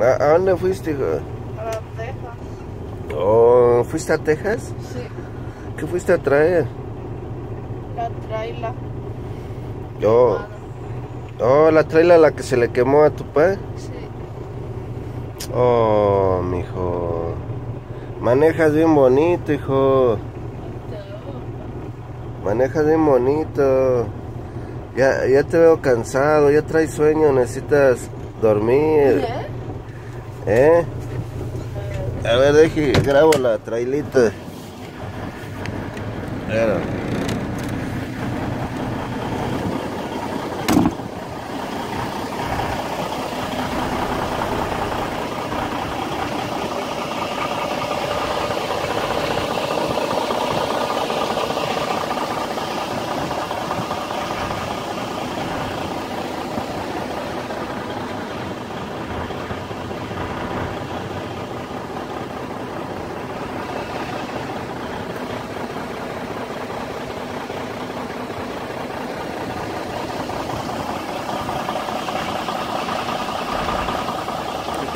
¿A, dónde fuiste, hijo? A Texas. Oh, ¿fuiste a Texas? Sí, ¿Qué fuiste a traer? la traila. Oh, oh, la trailer la que se le quemó a tu padre. Sí. Oh, mijo. Manejas bien bonito, hijo. Manejas bien bonito. Ya, ya te veo cansado, ya traes sueño, necesitas dormir. ¿Eh? A ver, deje, grabo la trailita.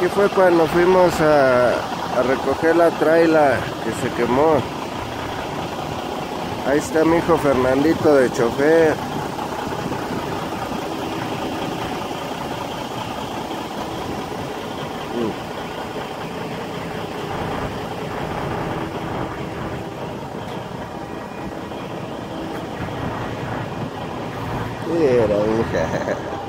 aquí fue cuando fuimos a, recoger la traila que se quemó. Ahí está mi hijo Fernandito de chofer. Mira, hija.